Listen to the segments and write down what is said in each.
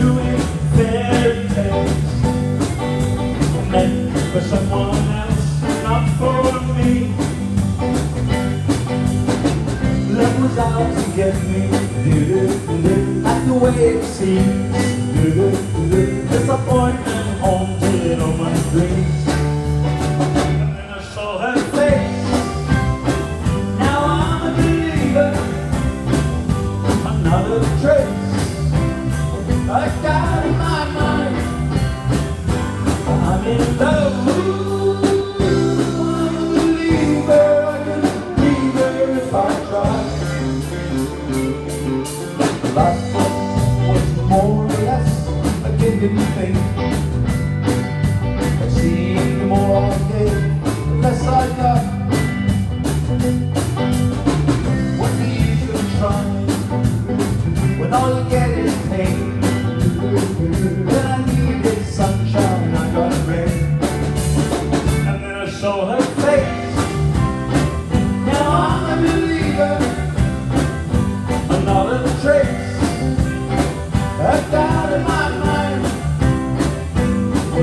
doing fairy tales Meant for someone else, not for me. Love was out to get me. Do do do That's the way it seems. Do do do Disappointment haunted all my dreams. And then I saw her face. Now I'm a believer. Another trace. Life was more or less a given thing. It seemed the more I gave, the less I got. Use of trying when all you get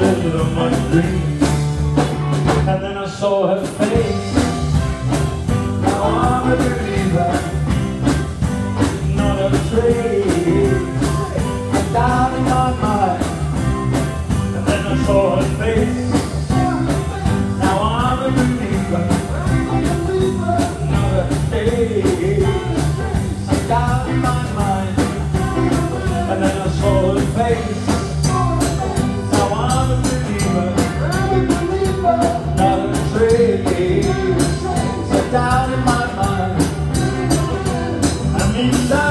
bed of my dreams. And then I saw her face. Now I'm a believer Not a I'm down in my mind. And then I saw her face. out of my mind. I need that.